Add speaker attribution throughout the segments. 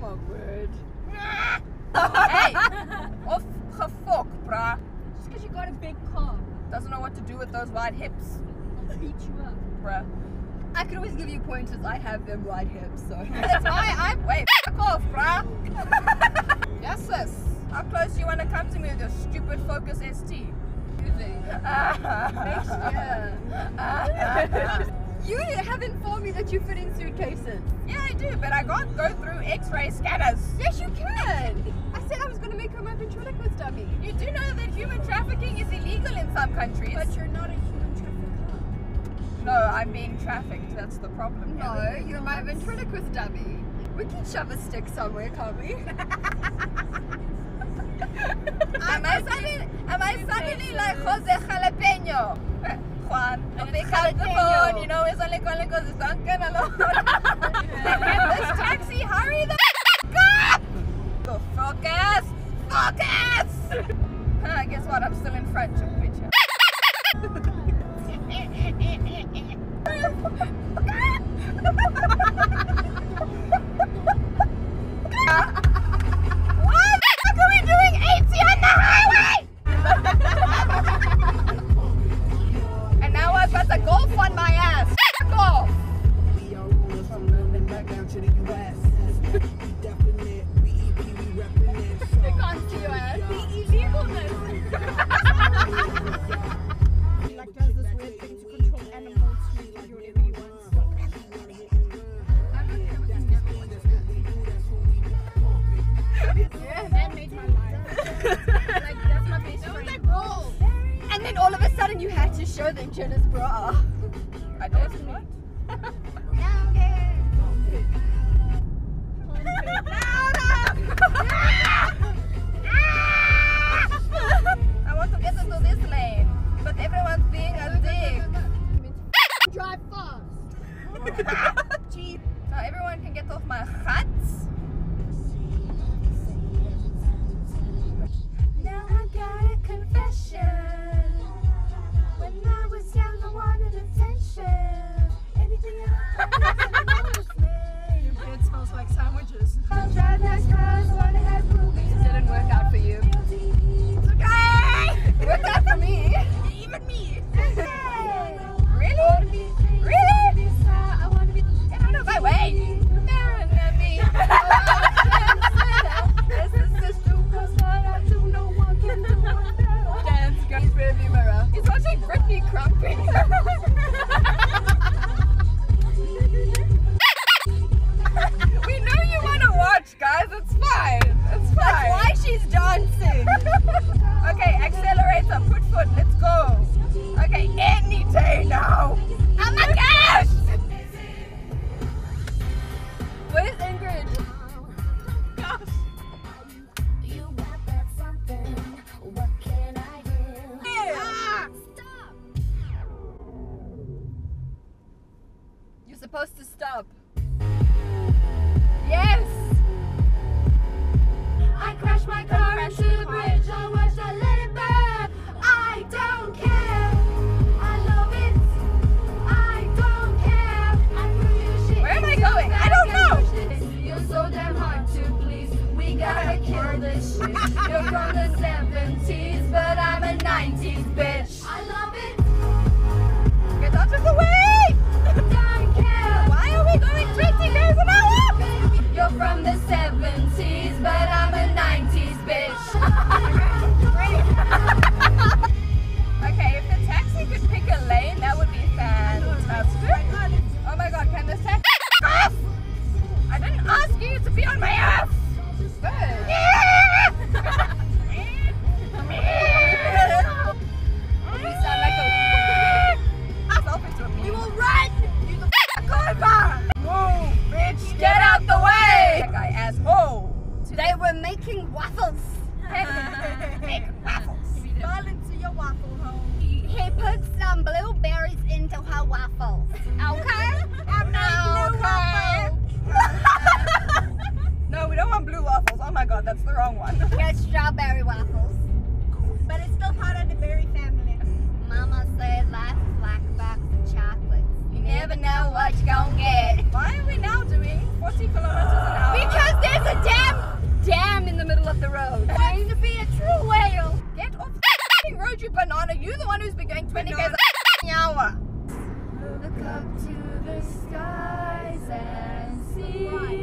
Speaker 1: word.
Speaker 2: hey, off gefok, brah.
Speaker 1: Just because you got a big car.
Speaker 2: Doesn't know what to do with those wide hips.
Speaker 1: I'll beat you up.
Speaker 2: Bruh.
Speaker 1: I could always give you pointers. I have them wide hips, so.
Speaker 2: That's why I'm. Wait, fuck off, bruh. yes, sis. How close do you want to come to me with your stupid Focus ST? Usually.
Speaker 1: Next year. You have informed me that you fit in suitcases.
Speaker 2: Yeah, I do, but I can't go through x-ray scanners.
Speaker 1: Yes, you can. I said I was going to make her my ventriloquist dummy.
Speaker 2: You do know that human trafficking is illegal in some countries.
Speaker 1: But you're not a human trafficker.
Speaker 2: No, I'm being trafficked. That's the problem.
Speaker 1: No, you're my ventriloquist dummy. We can shove a stick somewhere, can't we?
Speaker 2: am, I suddenly, am I suddenly like Jose Jalapeno? fun. And they had the phone, you know,
Speaker 3: eso le, le contestaban que no. Jonas Bro. The
Speaker 2: road.
Speaker 1: Trying to be a true whale.
Speaker 2: Get off the road, you banana. You're the one who's been going 20 k's an hour.
Speaker 3: Look up to the skies and see.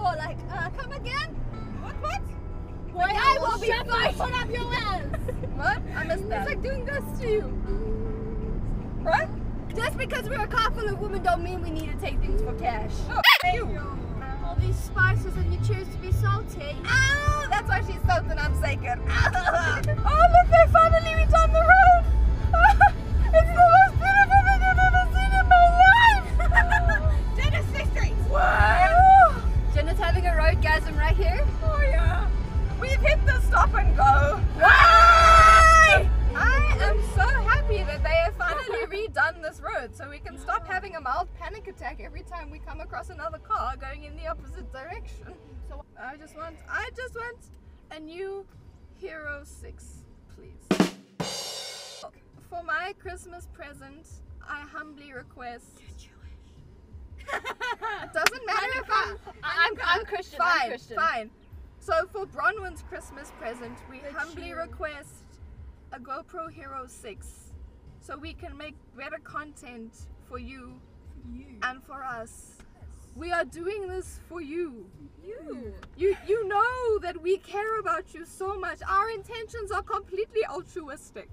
Speaker 1: Putting like, uh, come again?
Speaker 2: What, what?
Speaker 1: Boy, I will be fine. Put up your ass.
Speaker 2: What? I missed
Speaker 1: It's like doing this to you.
Speaker 2: What?
Speaker 1: Just because we're a car full of women don't mean we need to take things for cash.
Speaker 2: Oh, you.
Speaker 1: All these spices and you choose to be salty.
Speaker 2: Ow! That's why she's soaked and I'm shaken. Redone this road so we can stop having a mild panic attack every time we come across another car going in the opposite direction. So I just want, I just want a new Hero 6, please. For my Christmas present, I humbly request. It doesn't matter if I'm,
Speaker 1: I'm, I'm Christian.
Speaker 2: fine,
Speaker 1: I'm Christian.
Speaker 2: fine. So for Bronwyn's Christmas present, we
Speaker 1: The
Speaker 2: humbly
Speaker 1: cheer.
Speaker 2: request a GoPro Hero 6 so we can make better content for you, and for us. We are doing this for you.
Speaker 1: You.
Speaker 2: You you know that we care about you so much. Our intentions are completely altruistic.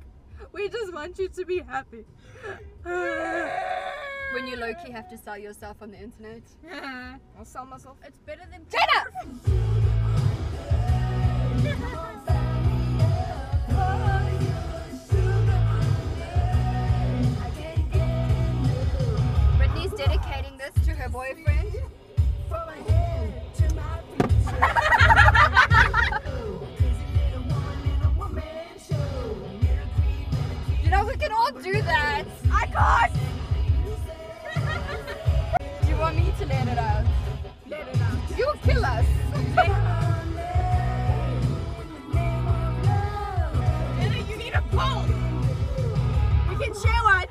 Speaker 2: We just want you to be happy.
Speaker 1: When you low key have to sell yourself on the internet.
Speaker 2: I'll sell myself.
Speaker 1: It's better than
Speaker 2: Jenna!
Speaker 1: Brittany's want me to let it out?
Speaker 2: Let it out. You'll kill us. You need a pole. We can share one.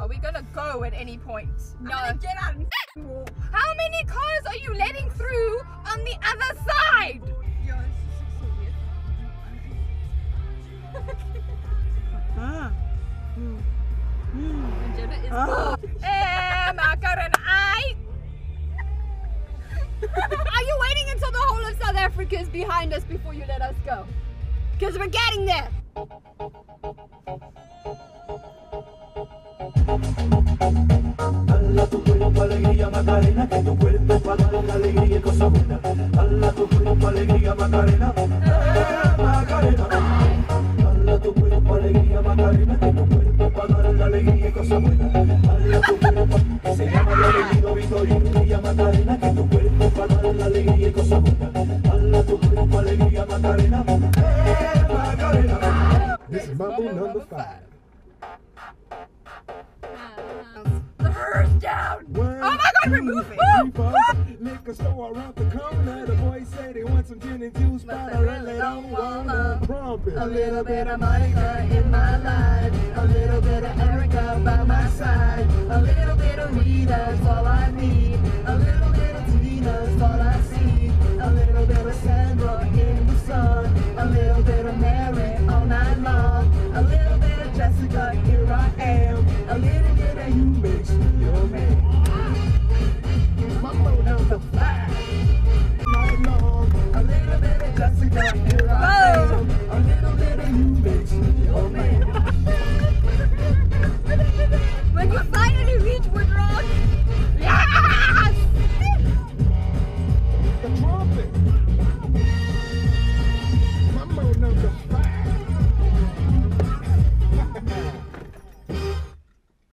Speaker 2: Are we gonna go at any point?
Speaker 1: No.
Speaker 2: get out. How many cars are you letting through on the other side?
Speaker 1: Jenna is
Speaker 2: Eh, Macarena, I.
Speaker 1: Are you waiting until the whole of South Africa is behind us before you let us go? Because we're getting there.
Speaker 4: Dala tu cuerpo alegría Macarena, que tu cuerpo es para dar alegría y cosa buena. Dala tu cuerpo alegría Macarena, Macarena.
Speaker 2: Hers down.
Speaker 5: One,
Speaker 2: Oh my God, we're moving.
Speaker 5: Liquor store around the corner. The boys say they want some gin and juice, but I really don't trumpet.
Speaker 2: A little bit of Monica in my life, a little bit of Erica by my side, a little bit of Rita's all I need,